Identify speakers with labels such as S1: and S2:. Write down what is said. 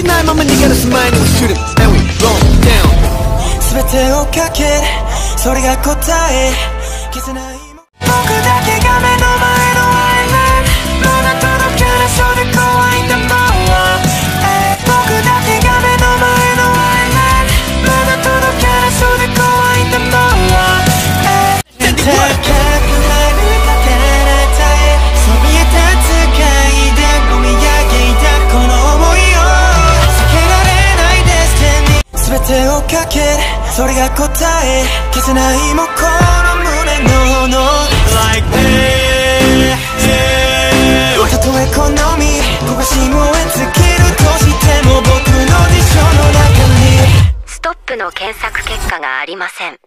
S1: ないまま逃げ出す前に we shoot it and we blow down.
S2: 全てをかけるそれが答え。消せない僕だティニー全てをかけるそれが答え消せないもうこの胸の炎。Like this たとえ好み焦がし燃え尽きるとしても僕の辞書の中に。
S3: ストップの検索結果がありません